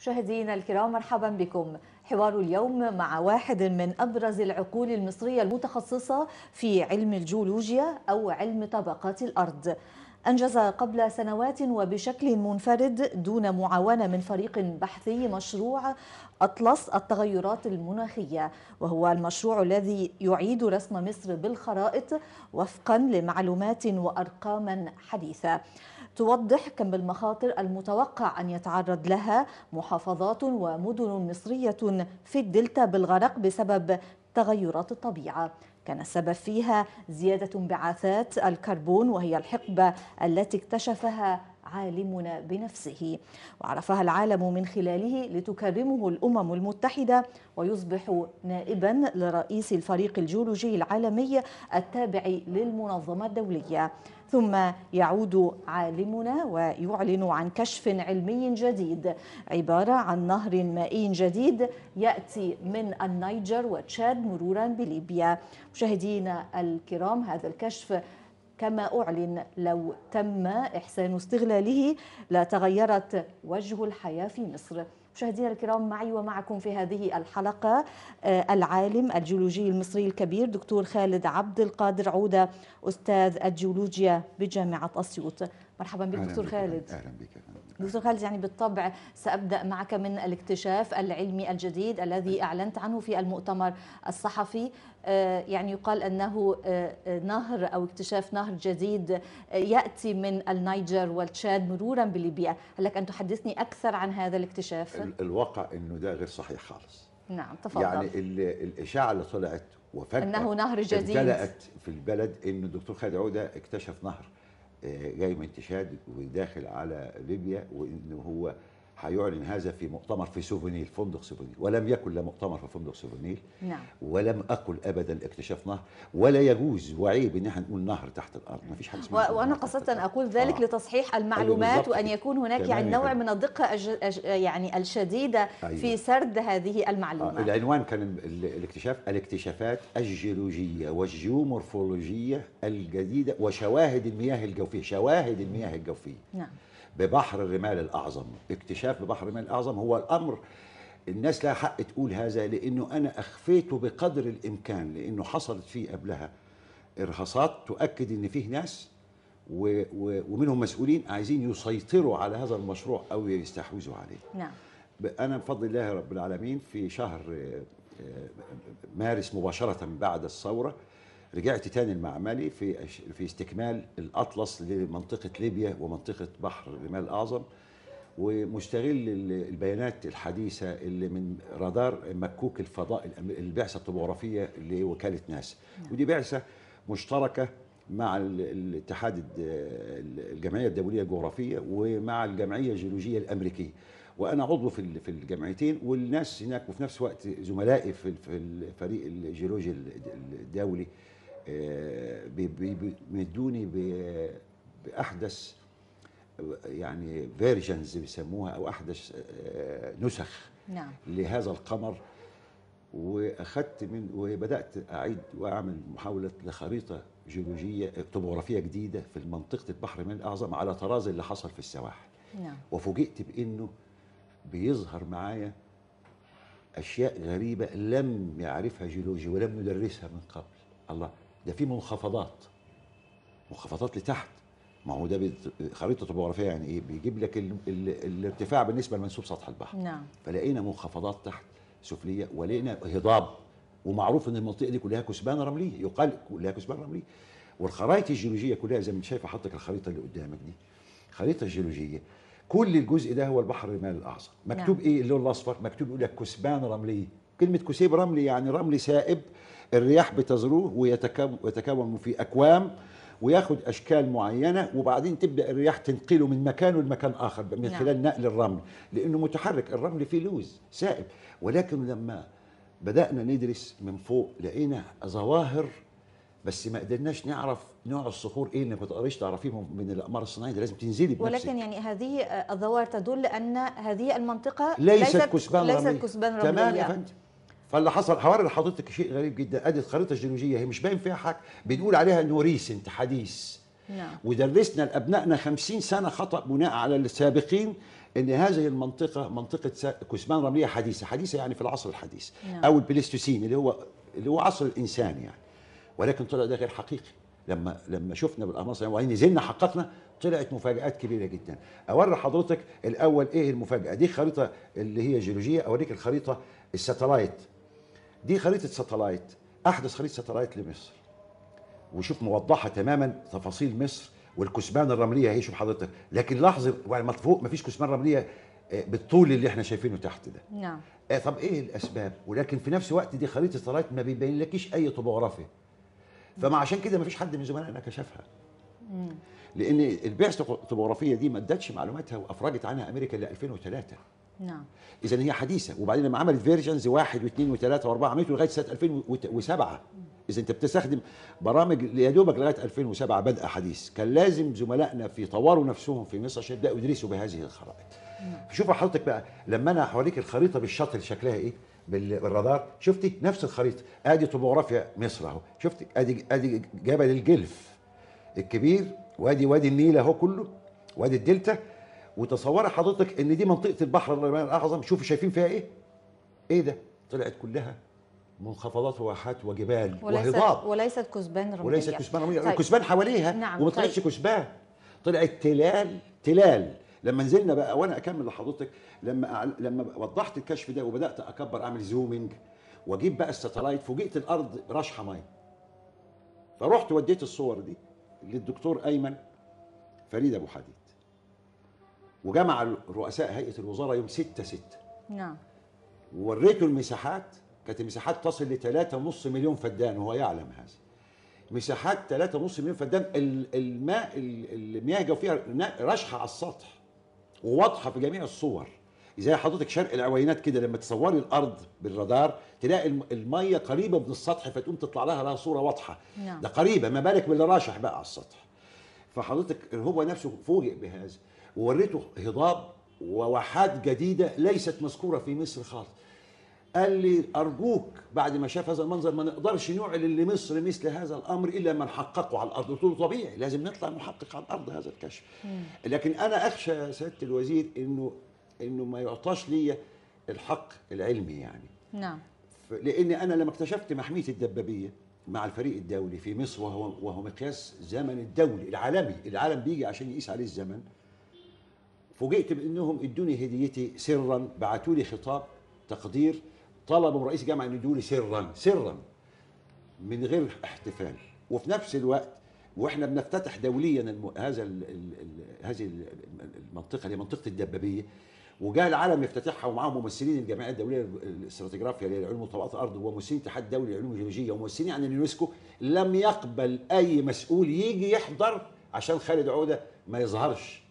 مشاهدينا الكرام مرحبا بكم. حوار اليوم مع واحد من أبرز العقول المصرية المتخصصة في علم الجيولوجيا أو علم طبقات الأرض. أنجز قبل سنوات وبشكل منفرد دون معاونة من فريق بحثي مشروع أطلس التغيرات المناخية. وهو المشروع الذي يعيد رسم مصر بالخرائط وفقا لمعلومات وارقام حديثة. توضح كم المخاطر المتوقع أن يتعرض لها محافظات ومدن مصرية في الدلتا بالغرق بسبب تغيرات الطبيعة. كان السبب فيها زيادة انبعاثات الكربون وهي الحقبة التي اكتشفها عالمنا بنفسه. وعرفها العالم من خلاله لتكرمه الأمم المتحدة ويصبح نائبا لرئيس الفريق الجيولوجي العالمي التابع للمنظمة الدولية. ثم يعود عالمنا ويعلن عن كشف علمي جديد. عبارة عن نهر مائي جديد يأتي من النيجر وتشاد مرورا بليبيا. مشاهدينا الكرام هذا الكشف كما أعلن لو تم إحسان استغلاله لتغيرت وجه الحياة في مصر. مشاهدينا الكرام معي ومعكم في هذه الحلقة العالم الجيولوجي المصري الكبير دكتور خالد عبد القادر عودة أستاذ الجيولوجيا بجامعة أسيوط. مرحبا بك دكتور خالد. أهلا بك دكتور خالد يعني بالطبع سأبدأ معك من الاكتشاف العلمي الجديد الذي أعلنت عنه في المؤتمر الصحفي. يعني يقال أنه نهر أو اكتشاف نهر جديد يأتي من النيجر والتشاد مرورا بليبيا. هل لك أن تحدثني أكثر عن هذا الاكتشاف؟ الواقع أنه ده غير صحيح خالص. نعم تفضل. يعني الإشاعة اللي طلعت وفجأة أنه نهر جديد. امتلأت في البلد أنه الدكتور خالد عودة اكتشف نهر. جاي من تشاد وداخل على ليبيا وانه هو هيعلن هذا في مؤتمر في سوفونيل فندق سوفونيل. ولم يكن لا مؤتمر في فندق سوفونيل. نعم. ولم أقل ابدا اكتشاف نهر ولا يجوز وعيب إن إحنا نقول نهر تحت الأرض. ما فيش حاجة اسمها وأنا قصدت أن أقول ذلك آه. لتصحيح المعلومات أيوة وأن يكون هناك يعني نوع من الدقه أج... أج... يعني الشديده أيوة. في سرد هذه المعلومات. آه. العنوان كان الاكتشاف الاكتشافات الجيولوجية والجيومورفولوجية الجديدة وشواهد المياه الجوفية. شواهد المياه الجوفية. نعم. ببحر الرمال الأعظم. اكتشاف ببحر الرمال الأعظم هو الأمر الناس لها حق تقول هذا لأنه أنا أخفيته بقدر الإمكان لأنه حصلت فيه قبلها إرهاصات تؤكد إن فيه ناس و و ومنهم مسؤولين عايزين يسيطروا على هذا المشروع أو يستحوذوا عليه. نعم. أنا بفضل الله رب العالمين في شهر مارس مباشرة بعد الثورة رجعت تاني المعملي في في استكمال الأطلس لمنطقة ليبيا ومنطقة بحر الرمال الأعظم ومستغل البيانات الحديثة اللي من رادار مكوك الفضاء البعثه الطبوغرافية لوكاله ناسا ودي بعثة مشتركة مع الاتحاد الجمعية الدولية الجغرافية ومع الجمعية الجيولوجية الأمريكية. وأنا عضو في في الجمعيتين والناس هناك وفي نفس الوقت زملائي في الفريق الجيولوجي الدولي. بيمدوني بأحدث يعني versions بيسموها أو أحدث نسخ نعم. لهذا القمر وأخذت من وبدأت أعيد وأعمل محاولة لخريطة جيولوجية طبوغرافية جديدة في منطقة بحر الرمال الأعظم على طراز اللي حصل في السواحل نعم. وفوجئت بإنه بيظهر معايا أشياء غريبة لم يعرفها جيولوجي ولم ندرسها من قبل الله ده في منخفضات. منخفضات لتحت. ما هو ده خريطة طبوغرافيه يعني إيه؟ بيجيب لك ال ال الارتفاع بالنسبة لمنسوب سطح البحر. نعم. فلقينا منخفضات تحت سفلية ولقينا هضاب. ومعروف إن المنطقة دي كلها كثبان رمليه يقال كلها كثبان رمليه والخرائط الجيولوجية كلها زي ما أنت شايفة حضرتك الخريطة اللي قدامك دي. الخريطه الجيولوجيه كل الجزء ده هو البحر الرمال الأعظم. مكتوب نعم. إيه اللون الأصفر؟ مكتوب يقول لك كثبان رمليه كلمة كثيب رملي يعني رمل سائب. الرياح بتزروه ويتكون في أكوام وياخد أشكال معينة وبعدين تبدأ الرياح تنقله من مكانه لمكان آخر من نعم. خلال نقل الرمل لأنه متحرك الرمل فيه لوز سائب ولكن لما بدأنا ندرس من فوق لقينا ظواهر بس ما قدرناش نعرف نوع الصخور إيه اللي ما تقدريش تعرفيه من الأقمار الصناعية ده لازم تنزلي بنفسك. ولكن يعني هذه الظواهر تدل أن هذه المنطقة ليست كثبان ليست كثبان رملية. تمام يا فندم. فاللي حصل هوري لحضرتك شيء غريب جدا. أدي الخريطة الجيولوجية هي مش باين فيها حاجة. بنقول عليها إنه ريسنت حديث. نعم. ودرسنا لأبنائنا 50 سنة خطأ بناء على السابقين إن هذه المنطقة منطقة كثبان رملية حديثة. حديثة يعني في العصر الحديث. نعم. أو البليستوسين اللي هو اللي هو عصر الإنسان يعني. ولكن طلع ده غير حقيقي. لما لما شفنا بالاقمار وبعدين نزلنا حققنا طلعت مفاجآت كبيرة جدا. أوري حضرتك الأول إيه المفاجأة؟ دي خريطة اللي هي جيولوجية أوريك الخريطة ال satellite. دي خريطة satellite أحدث خريطة satellite لمصر. وشوف موضحة تماما تفاصيل مصر والكثبان الرملية اهي شوف حضرتك. لكن لاحظ وعلى فوق مفيش كثبان رملية آه، بالطول اللي إحنا شايفينه تحت ده. نعم. آه طب إيه الأسباب؟ ولكن في نفس الوقت دي خريطة satellite ما بيبين لكيش أي طبوغرافيا. فما عشان كده ما فيش حد من زملائنا كشفها. لأن البعثة الطبوغرافية دي ما ادتش معلوماتها وأفرجت عنها أمريكا ل 2003 نعم. اذا هي حديثة. وبعدين لما عملت versions واحد واثنين وثلاثة وأربعة عملته لغاية سنة 2007 اذا أنت بتستخدم برامج يا دوبك لغاية 2007 بدأ حديث. كان لازم زملائنا في طوروا نفسهم في مصر عشان يبدأوا يدرسوا بهذه الخرائط. شوف حضرتك بقى لما أنا هوريك الخريطة بالشطر شكلها إيه؟ بال- بالرادار. شفتي؟ نفس الخريطة. آدي طبوغرافيا مصر أهو. شفتي؟ ادي آدي جبل الجلف. الكبير وادي وادي النيل أهو كله وادي الدلتا. وتصوري حضرتك إن دي منطقة البحر الاعظم شوفوا شايفين فيها إيه؟ إيه ده؟ طلعت كلها منخفضات وواحات وجبال وليست وهضاب. وليست كثبان رمليه وليست كثبان رمليه طيب. الكثبان حواليها نعم، وما طلعتش طيب. كثبان. طلعت تلال تلال. لما نزلنا بقى وأنا أكمل لحضرتك لما لما وضحت الكشف ده وبدأت أكبر أعمل zooming واجيب بقى ال satellite فوجئت الأرض رشحة مية. فرحت وديت الصور دي للدكتور أيمن فريد أبو حديد. وجمع رؤساء هيئة الوزارة يوم 6 6 نعم. ووريته المساحات كانت المساحات تصل ل 3.5 مليون فدان وهو يعلم هذا. مساحات 3.5 مليون فدان ال- الماء ال- المياه الجوفيه نا- راشحه على السطح وواضحة في جميع الصور. زي حضرتك شرق العوينات كده لما تصوري الأرض بالرادار تلاقي الم- المية قريبة من السطح فتقوم تطلع لها لها صورة واضحة. نعم. ده قريبة ما بالك باللي راشح بقى على السطح. فحضرتك هو نفسه فوجئ بهذا. ووريته هضاب وواحات جديدة ليست مذكورة في مصر خالص. قال لي أرجوك بعد ما شاف هذا المنظر ما نقدرش نعلن لمصر مثل هذا الأمر إلا من حققه على الأرض. قلت له طبيعي لازم نطلع نحقق على الأرض هذا الكشف. لكن أنا أخشى يا سيادة الوزير انه إنه ما يعطاش لي الحق العلمي يعني. نعم. لأن أنا لما اكتشفت محمية الدبابية مع الفريق الدولي في مصر وهو وهو مقياس زمن الدولي العالمي العالم بيجي عشان يقيس عليه الزمن فوجئت بأنهم ادوني هديتي سرا بعتوا لي خطاب تقدير طلبوا من رئيس الجامعة ان يدوا لي سرا سرا من غير احتفال. وفي نفس الوقت وإحنا بنفتتح دوليا الم... هذا ال... ال... هذه ال- المنطقة اللي منطقة الدبابية. وجاء العالم يفتتحها ومعاهم ممثلين الجمعيه الدولية الاستراتيجرافيا للعلوم وطبقات الأرض وممثلين الاتحاد الدولي للعلوم الجيولوجيه وممثلين عن اليونسكو. لم يقبل أي مسؤول يجي يحضر عشان خالد عودة ما يظهرش.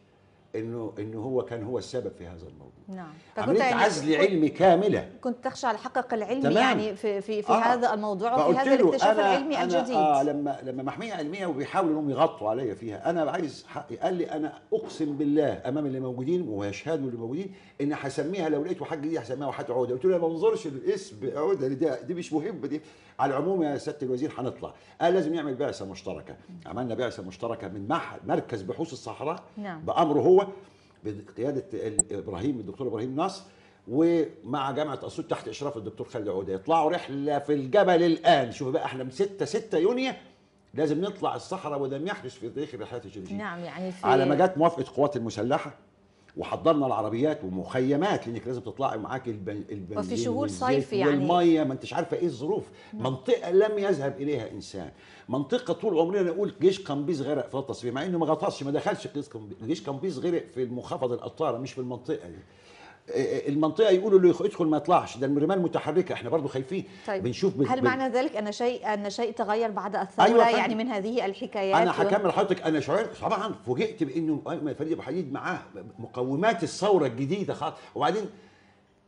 إنه إنه هو كان هو السبب في هذا الموضوع. نعم. عمليه يعني عزل كنت- علمي كاملة. كنت تخشى على الحقق العلمي تمام. يعني في في في آه. هذا الموضوع وفي هذا الاكتشاف أنا- العلمي أنا الجديد. آه لما لما محمية علمية وبيحاولوا إنهم يغطوا عليا فيها أنا عايز حقي قال لي أنا أقسم بالله أمام اللي موجودين ويشهدوا اللي موجودين إن هسميها لو لقيت واحد جديد هسميها واحد عوده قلت له ما بنظرش الاسم عوده دي, دي مش مهم دي. على العموم يا سياده الوزير هنطلع. قال لازم نعمل بعثة مشتركة. عملنا بعثة مشتركة من مركز بحوث الصحراء نعم. بأمره هو بقياده ال- إبراهيم الدكتور إبراهيم نصر ومع جامعة اسيوط تحت إشراف الدكتور خالد عودة. يطلعوا رحلة في الجبل الآن. شوف بقى إحنا من 6 6 يونيو لازم نطلع الصحراء وده لم يحدث في تاريخ الرحلات الجيولوجية. نعم يعني في على ما جت موافقة القوات المسلحة وحضرنا العربيات ومخيمات لإنك لازم تطلعي معاك الب- البنزين وفي شهور صيف يعني. والمية ما أنتش عارفة إيه الظروف. منطقة لم يذهب إليها إنسان. منطقة طول عمرنا نقول جيش قمبيز غرق في التصفية مع إنه ما غطسش ما دخلش جيش قمبيز غرق في المنخفض القطاره مش في المنطقة دي. المنطقة يقولوا له يدخل ما يطلعش ده الرمال متحركة إحنا برضو خايفين. طيب. بنشوف بال- هل معنى ذلك أن شيء أن شيء تغير بعد الثورة؟ أيوة. يعني من هذه الحكايات أنا و- هكمل حضرتك أنا شعرت طبعا فوجئت بأنه ايمن فريد أبو حديد معاه مقومات الثورة الجديدة خالص. وبعدين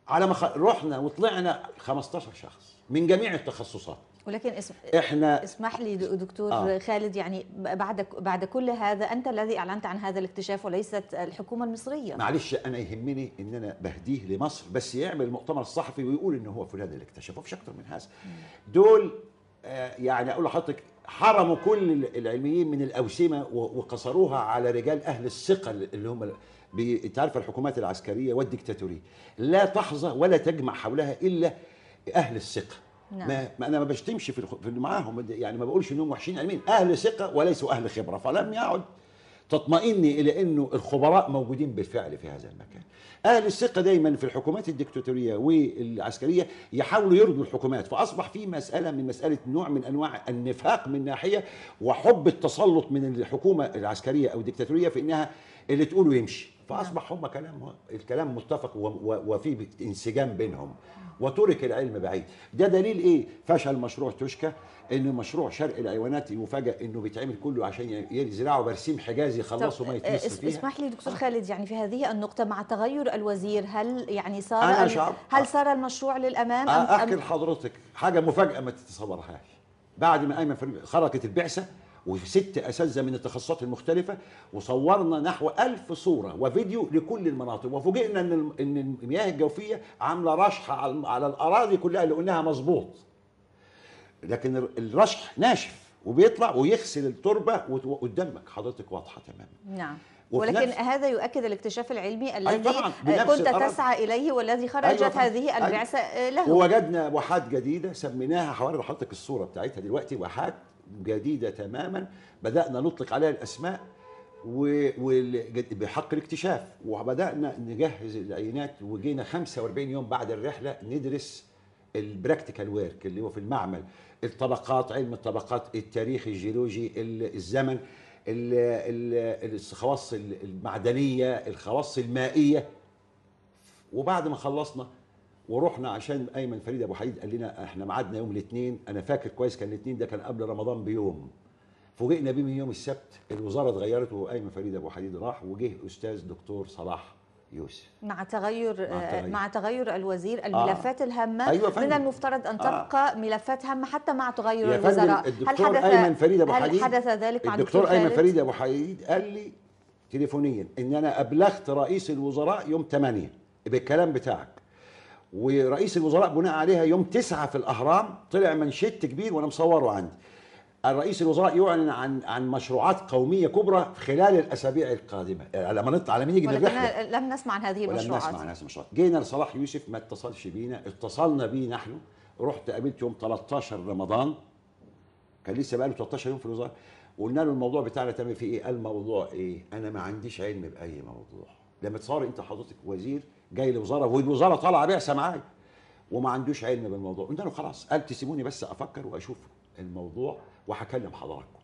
على ما خ... رحنا وطلعنا 15 شخص من جميع التخصصات. ولكن اسم إحنا اسمح لي دكتور آه. خالد يعني بعد بعد كل هذا أنت الذي أعلنت عن هذا الاكتشاف وليست الحكومة المصرية. معلش أنا يهمني إن أنا بهديه لمصر بس يعمل المؤتمر الصحفي ويقول ان هو فلان اللي اكتشفه مفيش أكتر من هذا. دول آه يعني أقول لحضرتك حرموا كل العلميين من الأوسمة وقصروها على رجال أهل الثقة اللي هم انت عارف الحكومات العسكرية والديكتاتورية. لا تحظى ولا تجمع حولها إلا أهل الثقة. نعم. ما أنا ما بشتمش في معاهم. يعني ما بقولش إنهم وحشين. علميين أهل ثقة وليسوا أهل خبرة. فلم يعد تطمئني إلى إنه الخبراء موجودين بالفعل في هذا المكان. أهل الثقة دايما في الحكومات الدكتاتورية والعسكرية يحاولوا يرضوا الحكومات. فأصبح في مسألة من مسألة نوع من أنواع النفاق من ناحية وحب التسلط من الحكومة العسكرية أو الدكتاتورية في إنها اللي تقوله يمشي. فأصبح هم كلام الكلام متفق وفي انسجام بينهم. وترك العلم بعيد. ده دليل إيه؟ فشل مشروع توشكا إن مشروع شرق العيوانات المفاجئ إنه بيتعمل كله عشان يزرعوا برسيم حجازي يخلصوا ميه آه، اس- فيها. اسمح لي دكتور خالد يعني في هذه النقطة مع تغير الوزير هل يعني صار أنا شعب- هل صار المشروع للأمام أم, احكي أم لحضرتك حاجة مفاجأة ما تتصورهاش. بعد ما أيمن خرجت البعثة وست أساتذة من التخصصات المختلفة وصورنا نحو ألف صورة وفيديو لكل المناطق وفوجئنا إن الم- إن المياه الجوفية عاملة رشح على الأراضي كلها اللي قلناها مظبوط لكن ال- الرشح ناشف وبيطلع ويغسل التربة وت- قدامك حضرتك واضحة تماما نعم ولكن نفس- هذا يؤكد الاكتشاف العلمي الذي كنت الأراضي. تسعى إليه والذي خرجت أيوة. هذه أيوة. البعثة آه، له ووجدنا واحات جديدة سميناها حوالي لحضرتك الصورة بتاعتها دلوقتي واحات جديدة تماما. بدأنا نطلق عليها الأسماء و- وال- بحق الاكتشاف. وبدأنا نجهز العينات. وجينا 45 يوم بعد الرحلة ندرس ال practical work اللي هو في المعمل. الطبقات علم الطبقات التاريخ الجيولوجي ال- الزمن ال- ال- الخواص المعدنية الخواص المائية. وبعد ما خلصنا ورحنا عشان أيمن فريد أبو حديد قال لنا إحنا ميعادنا يوم الاثنين أنا فاكر كويس كان الاثنين ده كان قبل رمضان بيوم فوجئنا بيه من يوم السبت الوزارة اتغيرت وأيمن فريد أبو حديد راح وجه أستاذ دكتور صلاح يوسف مع تغير مع آه، تغير. مع تغير الوزير الملفات الهامة أيوة من. المفترض أن آه. تبقى ملفات هامة حتى مع تغير الوزراء الدكتور أيمن فريد أبو هل حديد حدث ذلك مع الدكتور أيمن؟ فريد أبو حديد قال لي تليفونيا إن أنا أبلغت رئيس الوزراء يوم 8 بالكلام بتاعك ورئيس الوزراء بناء عليها يوم 9 في الأهرام طلع منشط كبير وأنا مصوره عندي الرئيس الوزراء يعلن عن عن مشروعات قومية كبرى خلال الأسابيع القادمة. لما نطلع لما نيجي من الرحلة. ولكن لم نسمع عن هذه المشروعات. نسمع ناس مشروعات جينا لصلاح يوسف ما اتصلش بينا. اتصلنا بيه نحن. رحت قابلت يوم 13 رمضان. كان لسه بقاله 13 يوم في الوزاره وقلنا له الموضوع بتاعنا تعمل فيه إيه؟ قال الموضوع إيه؟ أنا ما عنديش علم بأي موضوع. لما تصور أنت حضرتك وزير جاي لوزارة والوزارة طالعة بعثه معايا وما عندوش علم بالموضوع. قلنا له خلاص قال تسيبوني بس أفكر وأشوف الموضوع وهكلم حضراتكم.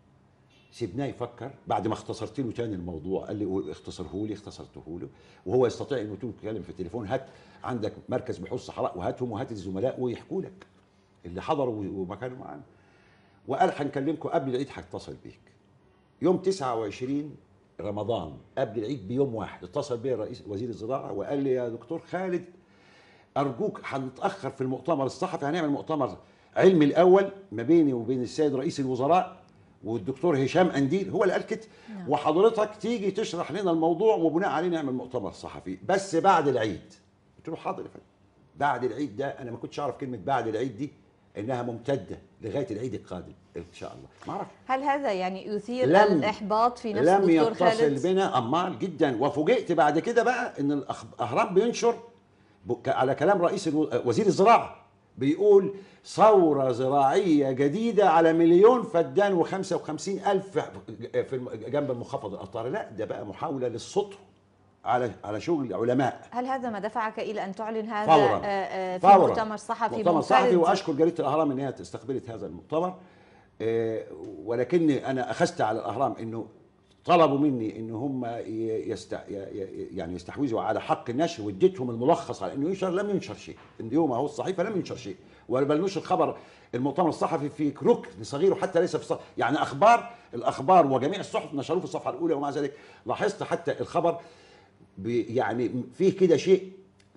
سيبناه يفكر. بعد ما اختصرت له تاني الموضوع قال لي اختصره لي اختصرته له وهو يستطيع إنه تتكلم في التليفون. هات عندك مركز بحوث صحراء وهاتهم وهات الزملاء ويحكوا لك اللي حضروا وما كانوا معانا وقال هنكلمكم قبل العيد هتصل بيك. يوم 29 رمضان قبل العيد بيوم واحد. اتصل بي رئيس وزير الزراعة وقال لي يا دكتور خالد أرجوك هنتاخر في المؤتمر الصحفي. هنعمل مؤتمر علمي الأول ما بيني وبين السيد رئيس الوزراء والدكتور هشام انديل هو اللي قال كده نعم. وحضرتك تيجي تشرح لنا الموضوع وبناء عليه نعمل مؤتمر صحفي. بس بعد العيد. قلت له حاضر يا فندم. بعد العيد ده أنا ما كنتش أعرف كلمة بعد العيد دي إنها ممتدة. لغاية العيد القادم إن شاء الله. ما أعرفش هل هذا يعني يثير لم- الإحباط في نفس لم يتصل خالد؟ بنا. أمال جدا. وفوجئت بعد كده بقى إن الاهرام بينشر على كلام رئيس. وزير الزراعة. بيقول ثورة زراعية جديدة على مليون فدان وخمسة وخمسين ألف في جنب المنخفض الأطار لا ده بقى محاولة للسطو على على شغل العلماء هل هذا ما دفعك إلى أن تعلن هذا فوراً. آه، آه، في فوراً. مؤتمر صحفي مؤتمر صحفي؟ وأشكر جريدة الأهرام إن هي استقبلت هذا المؤتمر آه، ولكني أنا أخذت على الأهرام إنه طلبوا مني إن هم يست... يعني يستحوذوا على حق النشر واديتهم الملخص على إنه ينشر لم ينشر شيء اليوم اهو الصحيفة لم ينشر شيء بل نشر خبر المؤتمر الصحفي في ركن صغير وحتى ليس في الصحف يعني أخبار الأخبار وجميع الصحف نشروه في الصفحة الأولى ومع ذلك لاحظت حتى الخبر يعني فيه كده شيء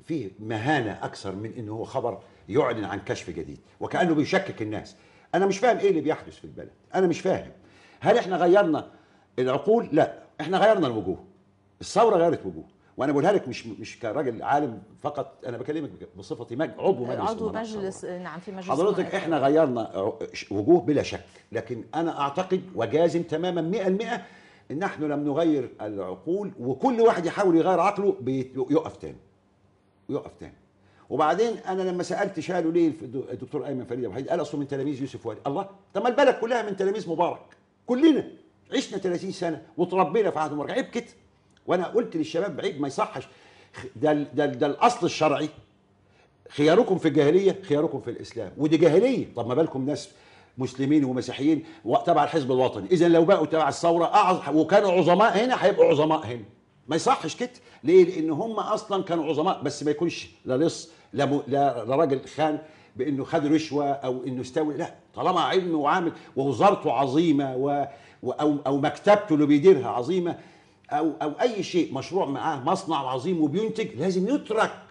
فيه مهانة أكثر من إنه هو خبر يعلن عن كشف جديد وكأنه بيشكك الناس. أنا مش فاهم إيه اللي بيحدث في البلد. أنا مش فاهم. هل إحنا غيرنا العقول؟ لا. إحنا غيرنا الوجوه. الثورة غيرت وجوه. وأنا بقولها لك مش مش كراجل عالم فقط أنا بكلمك بصفتي مج... عضو مجلس عضو مجلس. نعم في مجلس حضرتك أمناء إحنا غيرنا وجوه بلا شك. لكن أنا أعتقد وجازم تماما 100% ان نحن لم نغير العقول وكل واحد يحاول يغير عقله بيقف تاني. ويقف تاني. وبعدين أنا لما سألت شالوا ليه الد- الدكتور أيمن فريد أبو حميد قال أصله من تلاميذ يوسف والي الله طب ما البلد كلها من تلاميذ مبارك. كلنا عشنا 30 سنة وتربينا في عهد مبارك. عيب كده. وأنا قلت للشباب عيب ما يصحش. ده ده ده الأصل الشرعي. خياركم في الجاهلية خياركم في الإسلام. ودي جاهلية. طب ما بالكم ناس مسلمين ومسيحيين تبع الحزب الوطني. اذا لو بقوا تبع الثورة أعظ... وكانوا عظماء هنا هيبقوا عظماء هنا. ما يصحش كده. ليه؟ لأن هم أصلا كانوا عظماء بس ما يكونش لا لص لا, م... لا راجل خان بأنه خد رشوة أو إنه استولى لا طالما علم وعامل ووزارته عظيمة و... و... أو أو مكتبته اللي بيديرها عظيمة أو أو أي شيء مشروع معاه مصنع عظيم وبينتج لازم يترك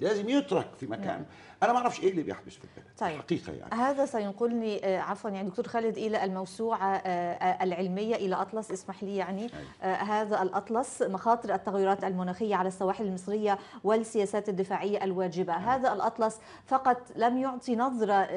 لازم يترك في مكانه. أنا ما أعرفش إيه اللي بيحدث في البلد. طيب. حقيقة يعني. هذا سينقلني آه، عفوا يعني دكتور خالد إلى الموسوعة آه، آه، العلمية إلى أطلس. اسمح لي يعني آه، هذا الأطلس مخاطر التغيرات المناخية على السواحل المصرية والسياسات الدفاعية الواجبة. هذا الأطلس فقط لم يعطي نظرة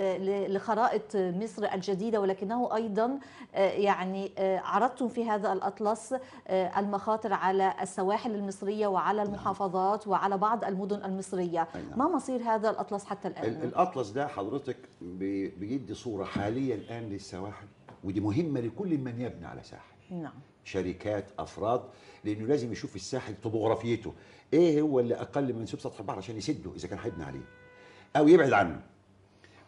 لخرائط مصر الجديدة ولكنه أيضا يعني عرضتم في هذا الأطلس المخاطر على السواحل المصرية وعلى المحافظات وعلى بعض المدن المصرية. أي نعم. ما مصير هذا الأطلس حتى الآن. ال- الأطلس ده حضرتك بي- بيدي صورة حاليا الآن للسواحل ودي مهمة لكل من يبني على ساحل. نعم. شركات أفراد لأنه لازم يشوف الساحل طبوغرافيته. إيه هو اللي أقل من منسوب سطح البحر عشان يسده إذا كان هيبني عليه؟ أو يبعد عنه.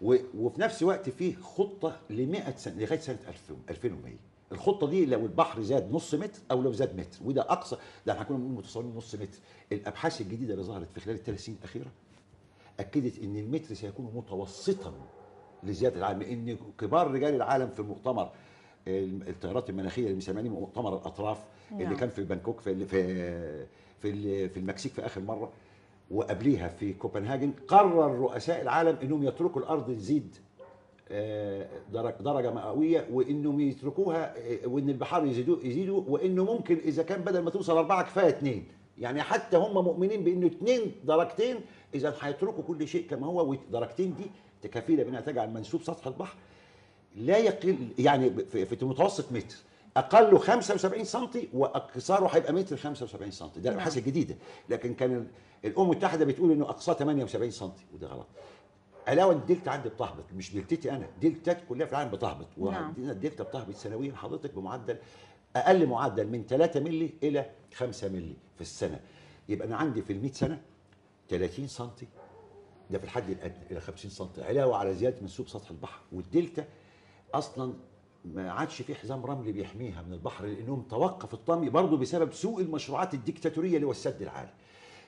وفي نفس الوقت فيه خطة ل 100 سنة لغاية سنة 2000 2100 الخطة دي لو البحر زاد نص متر أو لو زاد متر وده أقصى ده إحنا كنا بنقول متصورين نص متر. الأبحاث الجديدة اللي ظهرت في خلال الثلاث سنين الأخيرة أكدت إن المتر سيكون متوسطا لزيادة العالم لأن كبار رجال العالم في المؤتمر التيارات المناخية اللي مسمينه مؤتمر الأطراف اللي نعم. كان في بانكوك في في في, ال- في المكسيك في آخر مرة وقبليها في كوبنهاجن قرر رؤساء العالم إنهم يتركوا الأرض تزيد آه، درجه درجة مئوية وإنهم يتركوها آه، وإن البحار يزيدوا يزيدوا وإنه ممكن إذا كان بدل ما توصل أربعة كفاية اثنين يعني حتى هم مؤمنين بإنه اثنين درجتين إذا هيتركوا كل شيء كما هو والدرجتين دي كفيله بانها تجعل منسوب سطح البحر لا يقل يعني في, في المتوسط متر. اقله 75 سم واقصاه هيبقى متر 75 سم ده الأبحاث الجديدة. لكن كان ال- الامم المتحدة بتقول إنه اقصاه 78 سم وده غلط. علاوه الدلتا عندي بتهبط مش دلتتي أنا. دلتات كلها في العالم بتهبط. نعم. وعندنا الدلتا بتهبط سنويا حضرتك بمعدل أقل معدل من 3 مللي إلى 5 مللي في السنة. يبقى أنا عندي في ال 100 سنة 30 سم ده في الحد الادنى إلى 50 سم علاوة على زيادة منسوب سطح البحر. والدلتا أصلا ما عادش في حزام رملي بيحميها من البحر لأنهم توقف الطمي برضه بسبب سوء المشروعات الديكتاتورية اللي هو السد العالي.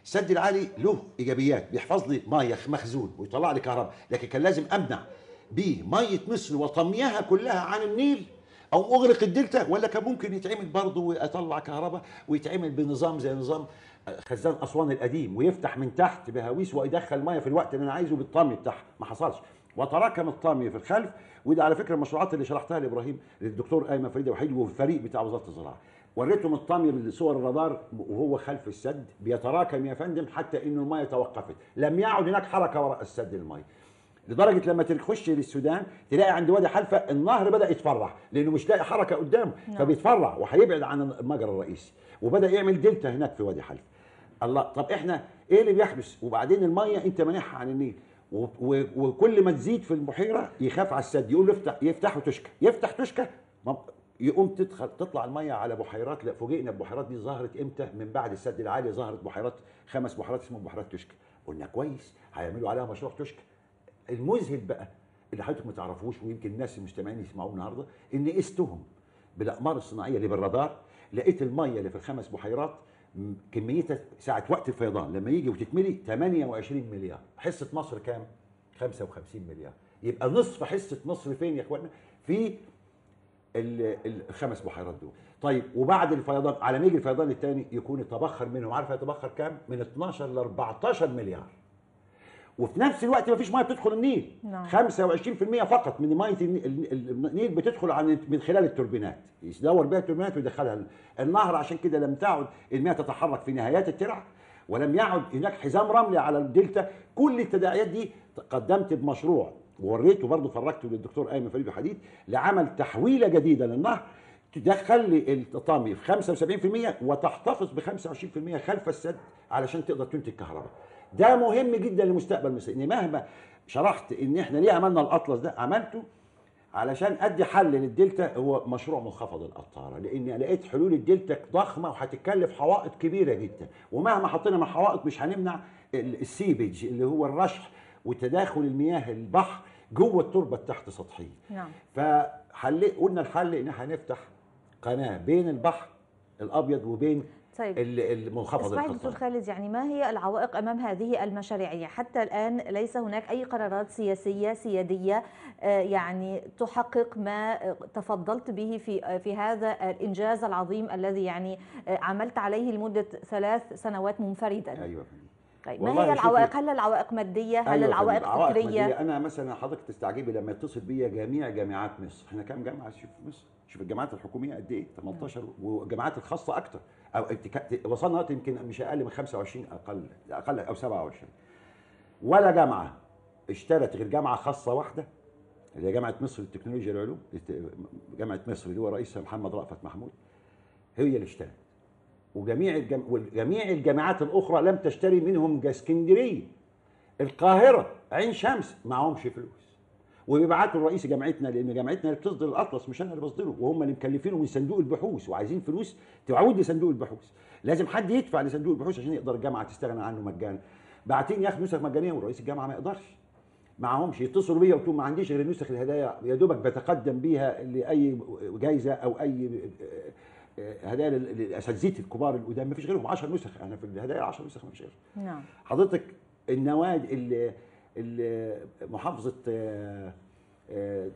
السد العالي له إيجابيات بيحفظ لي مية مخزون ويطلع لي كهرباء لكن كان لازم أمنع بيه مية مصر وطميها كلها عن النيل أو أغرق الدلتا ولا كان ممكن يتعمل برضه وأطلع كهرباء ويتعمل بنظام زي نظام خزان اسوان القديم ويفتح من تحت بهويس ويدخل مية في الوقت اللي أنا عايزه بالطمي بتاعها. ما حصلش. وتراكم الطمي في الخلف. وده على فكرة المشروعات اللي شرحتها لإبراهيم للدكتور ايمن فريد وحيد والفريق بتاع وزارة الزراعة. وريتهم الطمي بصور الرادار وهو خلف السد. بيتراكم يا فندم حتى إنه المية توقفت. لم يعد هناك حركة وراء السد المية. لدرجة لما تخش للسودان تلاقي عند وادي حلفة النهر بدأ يتفرع لأنه مش لاقي حركة قدامه نعم. فبيتفرع وهيبعد عن المجرى الرئيسي وبدأ يعمل دلتا هناك في وادي حلفة. الله طب إحنا إيه اللي بيحدث وبعدين المية أنت مانعها عن النيل. وكل ما تزيد في البحيرة يخاف على السد يقول له افتح يفتحوا تشكى يفتح تشكى. يقوم تدخل تطلع المية على بحيرات لا فوجئنا البحيرات دي ظهرت إمتى؟ من بعد السد العالي ظهرت بحيرات خمس بحيرات اسمهم بحيرات تشكى. قلنا كويس هيعملوا عليها مشروع تشكى. المذهل بقى اللي حضرتك ما تعرفوش ويمكن الناس المستمعين يسمعوه النهارده إن قستهم بالأقمار الصناعية اللي بالرادار لقيت المية اللي في الخمس بحيرات كميتها ساعة وقت الفيضان لما يجي وتتملي 28 مليار. حصة مصر كام؟ 55 مليار. يبقى نصف حصة مصر فين يا اخوانا في ال- ال- الخمس بحيرات دول. طيب وبعد الفيضان على ما يجي الفيضان الثاني يكون يتبخر منهم عارف يتبخر كام؟ من 12 ل 14 مليار. وفي نفس الوقت ما فيش ميه بتدخل النيل. نعم. 25% فقط من ميه الني- ال- ال- النيل بتدخل عن من خلال التوربينات. يدور بها التوربينات ويدخلها ال- النهر. عشان كده لم تعد المياه تتحرك في نهايات الترع ولم يعد هناك حزام رملي على الدلتا. كل التداعيات دي قدمت بمشروع. ووريته برضه فرجته للدكتور أيمن فريد حديد لعمل تحويلة جديدة للنهر تدخل لي التطامي في 75% وتحتفظ ب 25% خلف السد علشان تقدر تنتج كهرباء. ده مهم جدا لمستقبل مصر ان مهما شرحت إن إحنا ليه عملنا الأطلس ده عملته علشان أدي حل للدلتا هو مشروع منخفض القطاره لأن لقيت حلول الدلتا ضخمة وهتكلف حوائط كبيرة جدا. ومهما حطينا من حوائط مش هنمنع ال- seepage اللي هو الرشح وتداخل المياه البحر جوه التربة التحت سطحية. نعم. فحل قلنا الحل إن إحنا هنفتح قناة بين البحر الأبيض وبين طيب. ال- المنخفض اسمعي دكتور خالد يعني ما هي العوائق أمام هذه المشاريع؟ حتى الآن ليس هناك أي قرارات سياسية سيادية آه، يعني تحقق ما آه، تفضلت به في آه، في هذا الإنجاز العظيم الذي يعني عملت عليه لمدة ثلاث سنوات منفردا. أيوه. طيب ما هي العوائق؟ هل العوائق مادية؟ هل أيوة العوائق فكرية. أنا مثلا حضرتك تستعجبي لما يتصل بيا جميع جامعات مصر. إحنا كام جامعة؟ شوف في مصر. شوف الجامعات الحكومية قد إيه؟ 18 والجامعات الخاصة أكتر. أو وصلنا دلوقتي يمكن مش أقل من 25 أقل أقل أو 27 ولا جامعة اشترت غير جامعة خاصة واحدة اللي هي جامعة مصر للتكنولوجيا والعلوم جامعة مصر اللي هو رئيسها محمد رأفت محمود هي اللي اشترت. وجميع الجم... وجميع الجامعات الأخرى لم تشتري منهم اسكندرية القاهرة عين شمس معهمش فلوس. وبيبعتوا لرئيس جامعتنا لأن جامعتنا اللي بتصدر الأطلس مش أنا اللي بصدره وهم اللي مكلفينه من صندوق البحوث وعايزين فلوس تعود لصندوق البحوث. لازم حد يدفع لصندوق البحوث عشان يقدر الجامعة تستغنى عنه مجانا. باعتين ياخدوا نسخ مجانية ورئيس الجامعة ما يقدرش. معهمش يتصلوا بيا وتقول ما عنديش غير نسخ الهدايا يا دوبك بتقدم بيها لأي جايزة أو أي هدايا لل- للاساتذتي الكبار القدام ما فيش غيرهم. 10 نسخ أنا في الهدايا 10 نسخ ما فيش غيرهم. نعم. حضرتك النوادي ال- ال- محافظة آه، آه،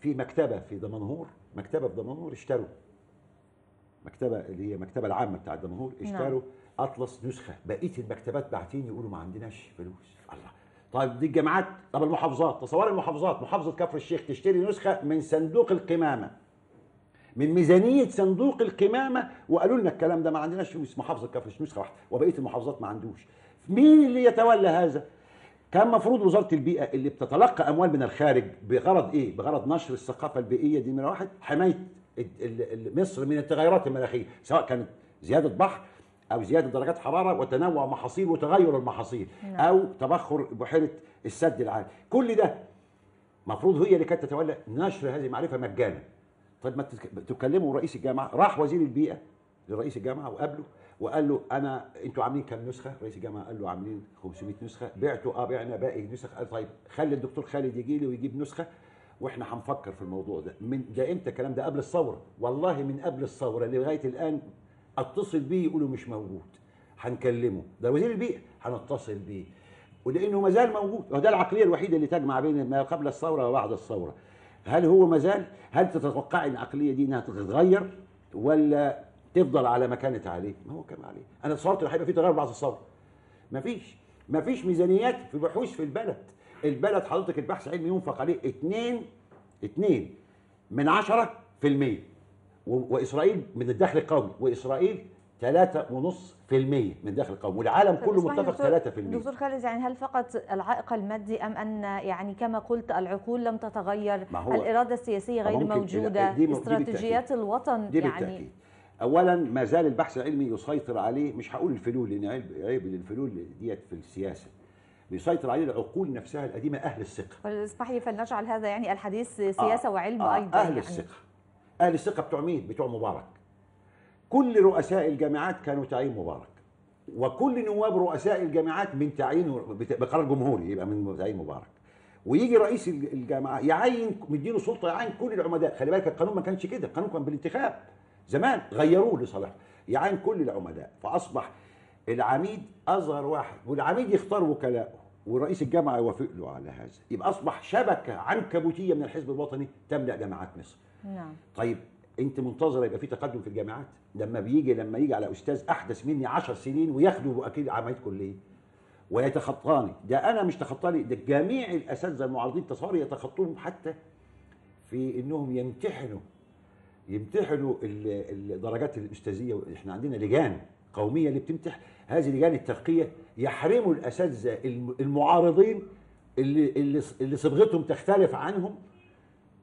في مكتبة في دمنهور مكتبة في دمنهور اشتروا. مكتبة اللي هي المكتبه العامة بتاعت دمنهور اشتروا أطلس نسخة. بقية المكتبات باعتين يقولوا ما عندناش فلوس. الله. طيب دي الجامعات؟ طب المحافظات؟ تصور المحافظات. محافظة كفر الشيخ تشتري نسخة من صندوق القمامة. من ميزانية صندوق القمامة. وقالوا لنا الكلام ده ما عندناش فلوس. محافظة كفر الشيخ نسخة واحدة. وبقية المحافظات ما عندوش. مين اللي يتولى هذا؟ كان مفروض وزارة البيئة اللي بتتلقى أموال من الخارج بغرض إيه؟ بغرض نشر الثقافة البيئية دي من واحد حماية مصر من التغيرات المناخية سواء كانت زيادة بحر أو زيادة درجات حرارة وتنوع محاصيل وتغير المحاصيل نعم. أو تبخر بحيرة السد العالي. كل ده مفروض هي اللي كانت تتولى نشر هذه المعرفة مجانا. طيب ما رئيس الجامعة راح وزير البيئة لرئيس الجامعة وقابله وقال له أنا أنتوا عاملين كام نسخة؟ رئيس الجامعة قال له عاملين 500 نسخة. بعتوا آه بعنا باقي نسخ قال طيب خلي الدكتور خالد يجي لي ويجيب نسخة وإحنا هنفكر في الموضوع ده. من ده إمتى الكلام ده؟ قبل الثورة. والله من قبل الثورة لغاية الآن أتصل بيه يقولوا مش موجود. هنكلمه. ده وزير البيئة. هنتصل بيه. ولأنه ما زال موجود. وده العقلية الوحيدة اللي تجمع بين ما قبل الثورة وبعد الثورة. هل هو ما زال؟ هل تتوقع العقلية دي إنها تتغير؟ ولا تفضل على ما كانت عليه ما هو كان عليه. أنا تصورت هيبقى في تغير بعد الثوره مفيش مفيش ميزانيات في بحوث في البلد. البلد حضرتك البحث العلمي ينفق عليه 2 2 من 10 في المية. وإسرائيل من الدخل القومي. وإسرائيل 3.5% من الدخل القومي. والعالم كله متفق دكتور- 3% دكتور خالد يعني هل فقط العائق المادي أم أن يعني كما قلت العقول لم تتغير؟ ما هو- الإرادة السياسية غير موجودة. استراتيجيات الوطن دي يعني بالتأكيد. اولا ما زال البحث العلمي يسيطر عليه مش هقول الفلول لأن عيب عيب الفلول ديت في السياسة. بيسيطر عليه العقول نفسها القديمة أهل الثقة. اسمح لي فلنجعل هذا يعني الحديث سياسة آه، وعلم آه، أيضا أهل يعني. الثقة. أهل الثقة بتوع مين؟ بتوع مبارك. كل رؤساء الجامعات كانوا تعيين مبارك. وكل نواب رؤساء الجامعات من تعيين بقرار جمهوري يبقى من تعيين مبارك. ويجي رئيس الج- الجامعة يعين مديله سلطة يعين كل العمداء. خلي بالك القانون ما كانش كده القانون كان بالانتخاب. زمان غيروه لصالحه يعين كل العمداء فأصبح العميد أصغر واحد. والعميد يختار وكلاءه ورئيس الجامعة يوافق له على هذا. يبقى أصبح شبكة عنكبوتية من الحزب الوطني تملأ جامعات مصر. نعم. طيب أنت منتظره يبقى في تقدم في الجامعات؟ لما بيجي لما يجي على أستاذ أحدث مني 10 سنين وياخده أكيد عمليه كلية. ويتخطاني. ده أنا مش تخطاني. ده جميع الأساتذة المعارضين تصوري يتخطونهم حتى في إنهم يمتحنوا يمتحنوا ال- الدرجات الأستاذية إحنا عندنا لجان قومية اللي بتمتح هذه لجان الترقية يحرموا الأساتذة الم- المعارضين اللي اللي اللي صبغتهم تختلف عنهم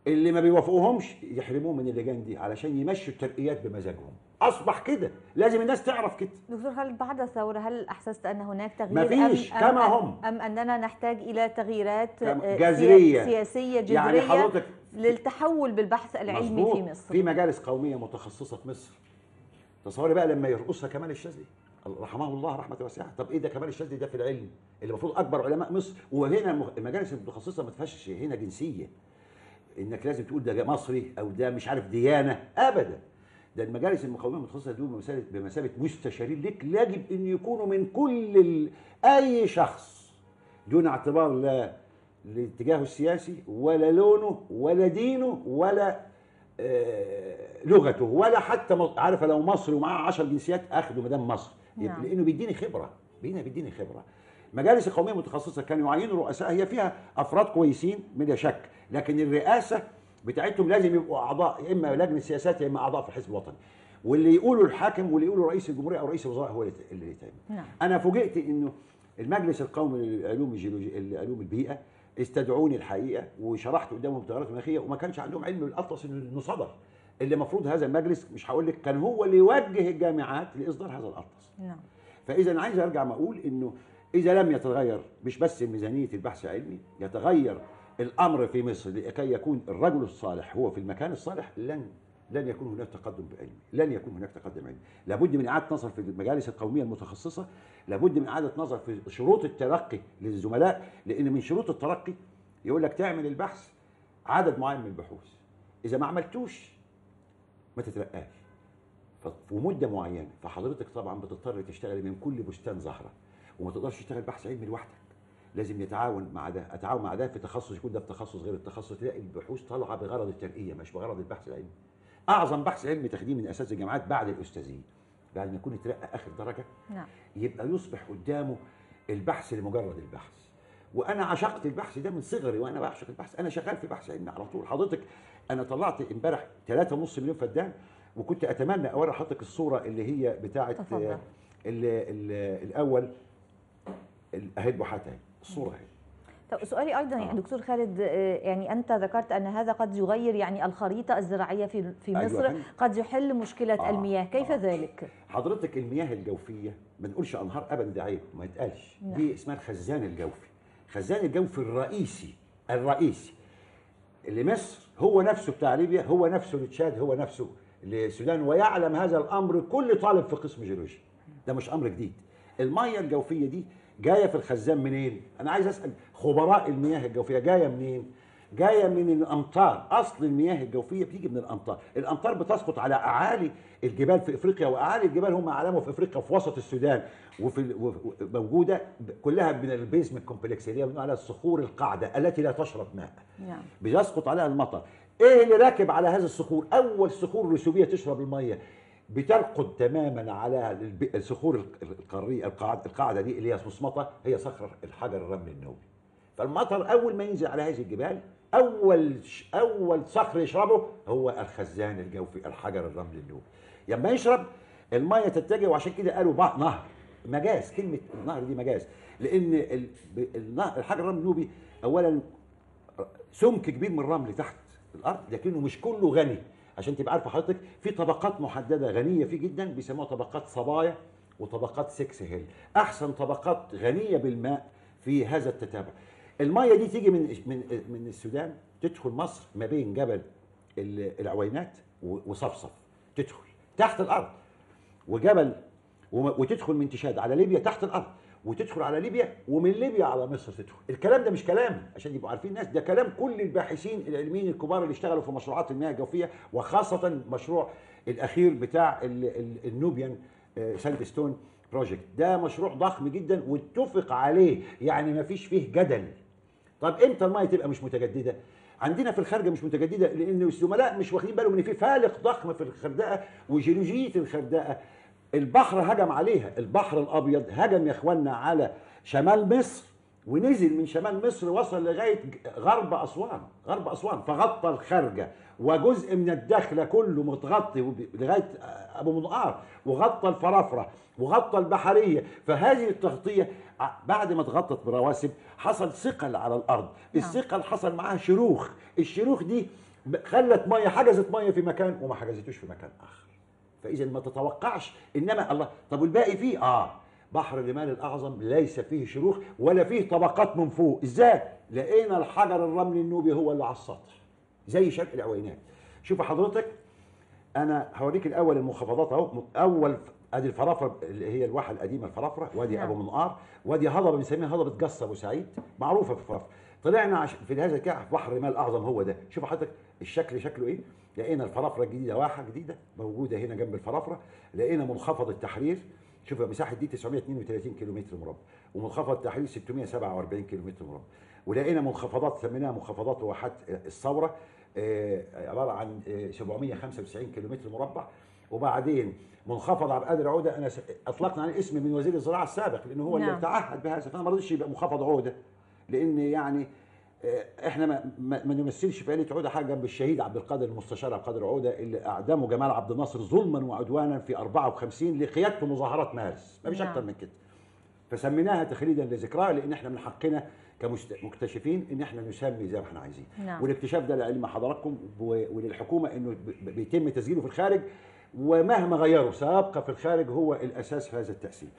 اللي ما بيوافقوهمش يحرموهم من اللجان دي علشان يمشوا الترقيات بمزاجهم. أصبح كده. لازم الناس تعرف كده. دكتور خالد بعد الثورة هل أحسست أن هناك تغيير مفيش، أم كما أم هم. أم أننا نحتاج إلى تغييرات آه، جذرية. سياسية جذرية؟ يعني حضرتك للتحول بالبحث العلمي. في مصر. في مجالس قومية متخصصة في مصر. تصوري بقى لما يرقصها كمال الشاذلي. رحمه الله رحمة واسعة. طب إيه ده كمال الشاذلي ده في العلم؟ اللي المفروض أكبر علماء مصر. وهنا الم- المجالس المتخصصة ما تفيهاش هنا جنسية. إنك لازم تقول ده مصري أو ده مش عارف ديانة. ابدا. ده المجالس المقومه المتخصصة دول بمثابة بمثابة مستشارين لك يجب إن يكونوا من كل ال... أي شخص. دون اعتبار لا لاتجاهه السياسي ولا لونه ولا دينه ولا آه، لغته ولا حتى عارفه لو مصري ومعاه 10 جنسيات اخده مدام مصر. نعم. لأنه بيديني خبرة. بينا بيديني خبرة. مجالس القوميه المتخصصه كانوا يعينوا رؤساء هي فيها أفراد كويسين بلا شك. لكن الرئاسة بتاعتهم لازم يبقوا أعضاء يا إما لجنة سياسات يا إما أعضاء في الحزب الوطني واللي يقولوا الحاكم واللي يقولوا رئيس الجمهورية أو رئيس الوزراء هو اللي اللي يتعمل نعم. أنا فوجئت إنه المجلس القومي للعلوم الجيولوجيه علوم البيئة استدعوني الحقيقة وشرحت قدامهم التغيرات المناخيه وما كانش عندهم علم بالاطلس إنه صدر اللي المفروض هذا المجلس مش هقول لك كان هو اللي يوجه الجامعات لإصدار هذا الاطلس نعم. فإذا عايز أرجع ما أقول إنه إذا لم يتغير مش بس ميزانية البحث العلمي يتغير الأمر في مصر لكي يكون الرجل الصالح هو في المكان الصالح لن لن يكون هناك تقدم علمي لن يكون هناك تقدم علمي. لابد من إعادة نظر في المجالس القومية المتخصصة لابد من إعادة نظر في شروط الترقي للزملاء لأن من شروط الترقي يقول لك تعمل البحث عدد معين من البحوث. إذا ما عملتوش ما تترقاش. ف- ومده معينة فحضرتك طبعا بتضطر تشتغل من كل بستان زهرة وما تقدرش تشتغل بحث علمي لوحدك. لازم يتعاون مع ده أتعاون مع ده في تخصص يكون ده في تخصص غير التخصص تلاقي البحوث طالعة بغرض الترقية مش بغرض البحث العلمي. أعظم بحث علمي تاخديه من أساتذة الجامعات بعد الاستاذيه بعد ما يكون اترقى آخر درجة نعم. يبقى يصبح قدامه البحث لمجرد البحث. وأنا عشقت البحث ده من صغري وأنا بعشق البحث. أنا شغال في بحث علمي على طول. حضرتك أنا طلعت امبارح 3.5 مليون فدان وكنت أتمنى أوري حضرتك الصورة اللي هي بتاعه تفضل. ال- ال- الأول ال- أهي البحات أهي الصورة أهي. طب سؤالي أيضا آه. يعني دكتور خالد آه، يعني أنت ذكرت أن هذا قد يغير يعني الخريطة الزراعية في في أيوة مصر. قد يحل مشكلة آه، المياه كيف آه. ذلك حضرتك المياه الجوفية ما نقولش انهار ابدا ده عيب ما يتقالش نعم. دي اسمها الخزان الجوفي الخزان الجوفي الرئيسي الرئيسي اللي مصر هو نفسه بتاع ليبيا هو نفسه لتشاد هو نفسه للسودان ويعلم هذا الأمر كل طالب في قسم جيولوجيا ده مش أمر جديد الميه الجوفية دي جاية في الخزان منين؟ أنا عايز أسأل خبراء المياه الجوفية جاية منين؟ جاية من الأمطار. أصل المياه الجوفية بتيجي من الأمطار. الأمطار بتسقط على أعالي الجبال في إفريقيا وأعالي الجبال هم علامه في إفريقيا في وسط السودان. وفي موجودة كلها من ال basement complex اللي هي عليها الصخور القاعدة التي لا تشرب ماء. نعم. بيسقط عليها المطر. إيه اللي راكب على هذه الصخور؟ أول صخور رسوبية تشرب الميه بترقد تماما على الصخور القاريه القاعدة دي اللي هي مصمطة هي صخر الحجر الرمل النوبي فالمطر أول ما ينزل على هذه الجبال أول أول صخر يشربه هو الخزان الجوفي الحجر الرمل النوبي لما يشرب المية تتجه وعشان كده قالوا بقى نهر. مجاز كلمة النهر دي مجاز. لأن الحجر الرمل النوبي اولا سمك كبير من الرمل تحت الأرض لكنه مش كله غني. عشان تبقى عارفه حضرتك في طبقات محددة غنية فيه جدا بيسموها طبقات صبايا وطبقات سكس هيل. أحسن طبقات غنية بالماء في هذا التتابع. المية دي تيجي من من من السودان تدخل مصر ما بين جبل ال- العوينات وصفصف. تدخل تحت الأرض. وجبل وتدخل من تشاد على ليبيا تحت الأرض. وتدخل على ليبيا ومن ليبيا على مصر تدخل. الكلام ده مش كلام عشان يبقوا عارفين الناس ده كلام كل الباحثين العلميين الكبار اللي اشتغلوا في مشروعات المياه الجوفية وخاصة مشروع الأخير بتاع ال- ال- النوبيان sandstone project ده مشروع ضخم جدا واتفق عليه يعني ما فيش فيه جدل. طب إمتى الميه تبقى مش متجددة؟ عندنا في الخارجه مش متجددة لأن الزملاء مش واخدين بالهم إن في فالق ضخم في الخردقة وجيولوجية الخردقة. البحر هجم عليها. البحر الأبيض هجم يا اخوانا على شمال مصر ونزل من شمال مصر وصل لغاية غرب أسوان غرب أسوان فغطى الخارجه وجزء من الداخله كله متغطي لغاية أبو منقار وغطى الفرافرة وغطى البحرية. فهذه التغطية بعد ما اتغطت برواسب حصل ثقل على الأرض. الثقل حصل معاها شروخ. الشروخ دي خلت مية حجزت مية في مكان وما حجزتوش في مكان آخر. فإذا ما تتوقعش إنما الله. طب والباقي فيه؟ آه. بحر الرمال الأعظم ليس فيه شروخ ولا فيه طبقات من فوق. إزاي؟ لقينا الحجر الرملي النوبي هو اللي على السطح زي شرق العوينات. شوف حضرتك أنا هوريك الأول المنخفضات أهو. أول أدي الفرافرة اللي هي الواحه القديمة الفرافرة. وادي نعم. أبو منقار. وادي هضبة بنسميها هضبة قص أبو سعيد. معروفة في الفرافرة. طلعنا عش... في هذا الكهف بحر الرمال الأعظم هو ده. شوف حضرتك الشكل شكله إيه؟ لقينا الفرافرة الجديدة واحة جديدة موجودة هنا جنب الفرافرة لقينا منخفض التحرير. شوف مساحة دي 932 كيلو متر مربع ومنخفض التحرير 647 كيلو متر مربع. ولقينا منخفضات سميناها منخفضات واحات الثورة آه، عبارة عن آه، 795 كيلو متر مربع. وبعدين منخفض عبد القادر عوده أنا أطلقنا عليه اسم من وزير الزراعة السابق لأنه هو اللي نعم. تعهد بهذا فأنا ما رضيتش يبقى منخفض عودة. لأن يعني آه، إحنا ما, ما, نمثلش في آلة عودة حاجة جنب الشهيد عبد القادر المستشار عبد القادر عودة اللي أعدمه جمال عبد الناصر ظلما وعدوانا في 54 لقيادته مظاهرات مارس ما فيش نعم. أكتر من كده فسميناها تخليدا لذكرها لأن إحنا من حقنا كمكتشفين إن إحنا نسمي زي ما إحنا عايزين نعم. والاكتشاف ده لعلم حضراتكم وللحكومة إنه بيتم تسجيله في الخارج ومهما غيروا سيبقى في الخارج هو الأساس في هذا التاسيس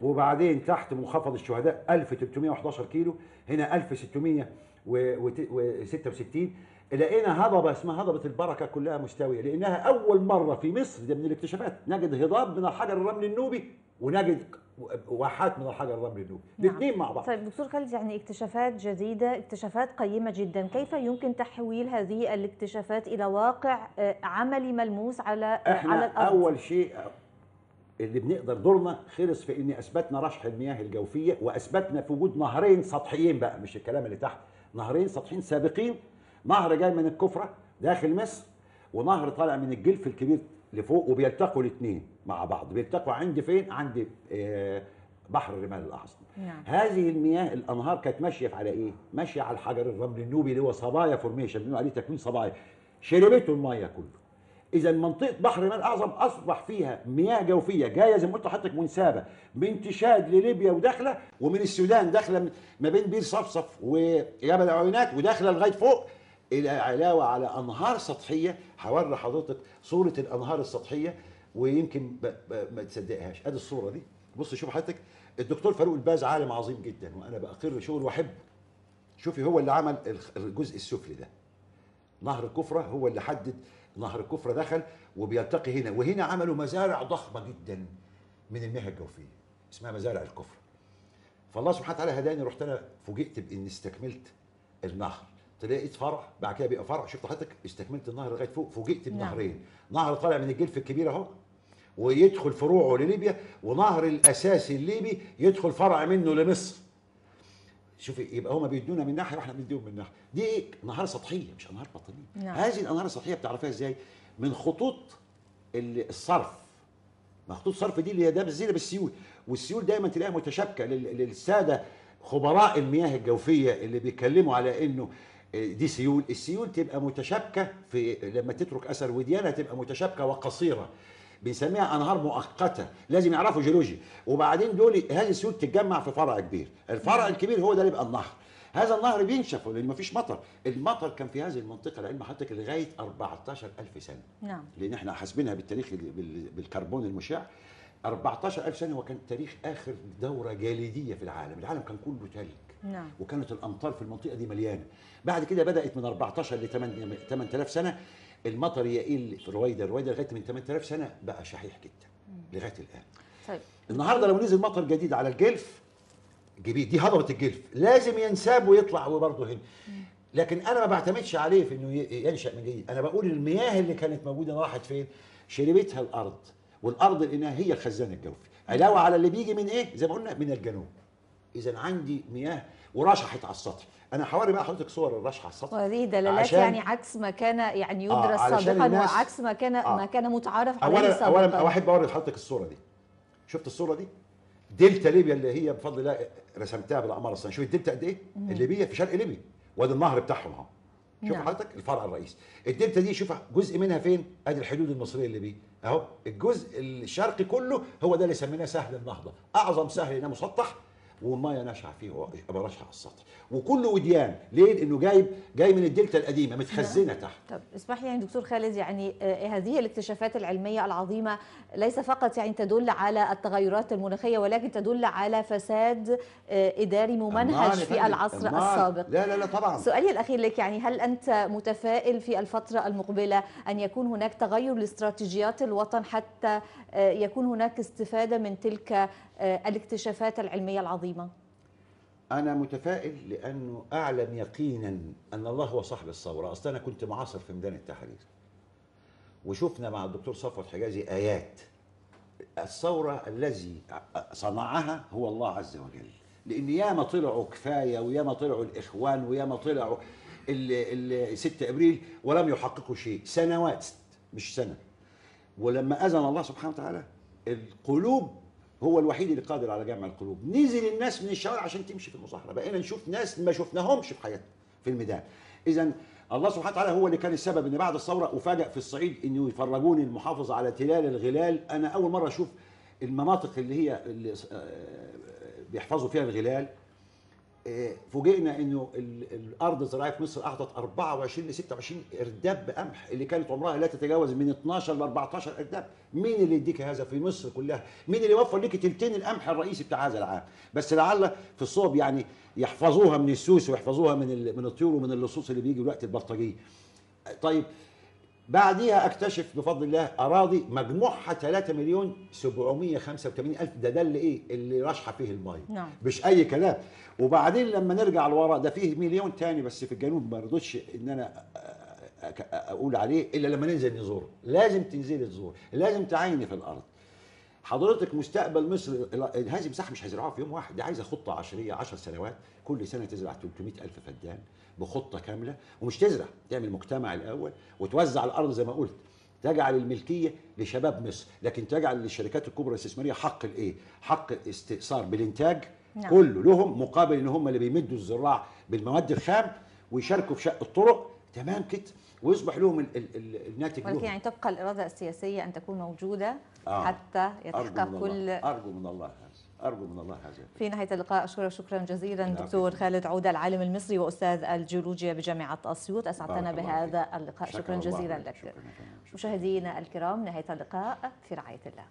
وبعدين تحت منخفض الشهداء 1311 كيلو هنا 1666 لقينا هضبة اسمها هضبة البركة كلها مستوية لأنها أول مرة في مصر ده من الاكتشافات نجد هضاب من الحجر الرملي النوبي ونجد واحات من الحجر الرملي النوبي نعم. الاثنين مع بعض. طيب دكتور خالد يعني اكتشافات جديدة اكتشافات قيمة جدا كيف يمكن تحويل هذه الاكتشافات إلى واقع آه، عملي ملموس على آه، على إحنا الأرض؟ أول شيء اللي بنقدر دورنا خلص في ان أثبتنا رشح المياه الجوفية وأثبتنا في وجود نهرين سطحيين بقى مش الكلام اللي تحت. نهرين سطحيين سابقين. نهر جاي من الكفرة داخل مصر ونهر طالع من الجلف الكبير لفوق وبيلتقوا الاثنين مع بعض. بيلتقوا عند فين؟ عند آه، بحر الرمال الاعظم نعم. هذه المياه الأنهار كانت ماشية على إيه؟ ماشية على الحجر الرملي النوبي اللي هو صبايا formation بنقول عليه تكوين صبايا. شربته المياه كله. إذا منطقة بحر الرمال الأعظم أصبح فيها مياه جوفية جاية زي ما قلت لحضرتك منسابه من تشاد لليبيا وداخلة ومن السودان داخلة ما بين بير صفصف وجبل العوينات وداخلة لغاية فوق إلى علاوة على أنهار سطحية هوري حضرتك صورة الأنهار السطحية ويمكن ما تصدقهاش. أدي الصورة دي. بص شوف حضرتك. الدكتور فاروق الباز عالم عظيم جدا وأنا بأقر شغل واحبه شوفي هو اللي عمل الجزء السفلي ده. نهر الكفرة هو اللي حدد نهر الكفرة دخل وبيلتقي هنا. وهنا عملوا مزارع ضخمة جدا من المياه الجوفية اسمها مزارع الكفرة فالله سبحانه وتعالى هداني رحت أنا فوجئت باني استكملت النهر. لقيت فرع بعد كده بقى فرع. شفت حضرتك؟ استكملت النهر لغاية فوق. فوجئت نعم. بنهرين. نهر طالع من الجلف الكبير أهو ويدخل فروعه لليبيا ونهر الاساسي الليبي يدخل فرع منه لمصر. شوفي يبقى هما بيدونا من ناحية وإحنا بنديهم من ناحية. دي إيه أنهار سطحية مش أنهار باطنية. نعم. هذه الأنهار السطحية بتعرفيها إزاي؟ من خطوط ال- الصرف. خطوط الصرف دي اللي هي ده بالزينه بالسيول. والسيول دايما تلاقيها متشابكة لل- للسادة خبراء المياه الجوفية اللي بيتكلموا على إنه دي سيول. السيول تبقى متشابكة في لما تترك أثر وديانة تبقى متشابكة وقصيرة. بنسميها أنهار مؤقتة لازم يعرفوا جيولوجيا. وبعدين دول هذه السيول تتجمع في فرع كبير. الفرع الكبير هو ده اللي يبقى النهر. هذا النهر بينشف لأن مفيش مطر. المطر كان في هذه المنطقة العلم حضرتك لغاية 14000 سنة. نعم. لأن إحنا حاسبينها بالتاريخ ال- بال- بالكربون المشع. 14000 سنة وكان تاريخ آخر دورة جليدية في العالم. العالم كان كله تلج. نعم. وكانت الأمطار في المنطقة دي مليانة. بعد كده بدأت من 14 ل 8 8000 سنة المطر يقل في رويدا رويدا لغاية من 8000 سنة بقى شحيح جدا لغاية الآن. طيب. النهارده لو نزل مطر جديد على الجلف جديد دي هضبة الجلف لازم ينساب ويطلع وبرضه هنا. لكن أنا ما بعتمدش عليه في إنه ينشأ من جديد. أنا بقول المياه اللي كانت موجودة راحت فين؟ شربتها الأرض والأرض لأنها هي الخزان الجوفي علاوة على اللي بيجي من إيه؟ زي ما قلنا من الجنوب. اذا عندي مياه ورشحت على السطح أنا حواري بقى حضرتك صور الرشح على السطح وهذه دلالات يعني عكس ما كان يعني آه، يدرس علشان سابقا وعكس ما كان آه. ما كان متعارف عليه اولا سابقا. اولا واحد بوري لحضرتك الصورة دي. شفت الصورة دي؟ دلتا ليبيا اللي هي بفضل الله رسمتها بالأقمار الصناعيه شوف الدلتا قد إيه؟ الليبية في شرق ليبيا وادي النهر بتاعهم أهو. شوف نعم. حضرتك الفرع الرئيسي. الدلتا دي شوف جزء منها فين؟ أدي الحدود المصرية الليبيه أهو. الجزء الشرقي كله هو ده اللي سميناه سهل النهضة. أعظم سهل هنا مسطح والميه ناشعه فيه ابقى على السطح. وكله وديان. ليه؟ لأنه جايب جاي من الدلتا القديمة متخزنة تحت. طب اسمح لي يعني دكتور خالد يعني آه، هذه الاكتشافات العلمية العظيمة ليس فقط يعني تدل على التغيرات المناخية ولكن تدل على فساد آه، إداري ممنهج في العصر أمال. السابق. لا لا لا طبعا. سؤالي الأخير لك يعني هل أنت متفائل في الفترة المقبلة أن يكون هناك تغير لاستراتيجيات الوطن حتى آه، يكون هناك استفادة من تلك الاكتشافات العلمية العظيمة؟ أنا متفائل لأنه أعلم يقينا أن الله هو صاحب الثورة، أصل أنا كنت معاصر في ميدان التحرير. وشفنا مع الدكتور صفوت حجازي آيات. الثورة الذي صنعها هو الله عز وجل. لأن ياما طلعوا كفاية وياما طلعوا الإخوان وياما طلعوا ال ال 6 إبريل ولم يحققوا شيء، سنوات مش سنة. ولما أذن الله سبحانه وتعالى القلوب هو الوحيد اللي قادر على جمع القلوب. نزل الناس من الشوارع عشان تمشي في المظاهره بقينا نشوف ناس ما شفناهمش في حياتنا في الميدان. اذا الله سبحانه وتعالى هو اللي كان السبب إن بعد الثورة افاجئ في الصعيد إنه يفرجوني المحافظة على تلال الغلال. أنا أول مرة أشوف المناطق اللي هي اللي آه، بيحفظوا فيها الغلال. فوجئنا إنه ال- الأرض الزراعيه في مصر أعطت 24 ل 26 إرداب بقمح اللي كانت عمرها لا تتجاوز من 12 ل 14 إرداب، مين اللي يديك هذا في مصر كلها؟ مين اللي يوفر لك تلتين القمح الرئيسي بتاع هذا العام؟ بس لعل في الصوب يعني يحفظوها من السوس ويحفظوها من من الطيور ومن اللصوص اللي بيجي وقت البلطجيه. طيب بعديها أكتشف بفضل الله أراضي مجموعها 3 مليون 785 ألف. ده ده اللي إيه؟ اللي راشحه فيه المية. نعم. مش أي كلام. وبعدين لما نرجع لورا ده فيه مليون تاني بس في الجنوب ما رضيتش إن أنا أقول عليه إلا لما ننزل نزور لازم تنزلي تزور لازم تعيني في الأرض. حضرتك مستقبل مصر هذه مساحة مش هيزرعوها في يوم واحد. دي عايزة خطة عشرية 10 سنوات. كل سنة تزرع 300 ألف فدان. بخطة كاملة ومش تزرع تعمل مجتمع الأول وتوزع الأرض زي ما قلت. تجعل الملكية لشباب مصر لكن تجعل للشركات الكبرى الاستثماريه حق الإيه؟ حق الاستئثار بالإنتاج نعم. كله لهم مقابل إن هم اللي بيمدوا الزراع بالمواد الخام ويشاركوا في شق الطرق. تمام كده. ويصبح لهم ال ال ال الناتج ولكن لهم. يعني تبقى الإرادة السياسية أن تكون موجودة آه. حتى يتحقق من كل الله أرجو من الله. أرجو من الله هذا في نهاية اللقاء أشكرك شكرا جزيلا. دكتور خالد عودة العالم المصري وأستاذ الجيولوجيا بجامعة أسيوط. أسعدتنا بهذا اللقاء. شكرا شكرا جزيلا لك. مشاهدينا الكرام نهاية اللقاء في رعاية الله.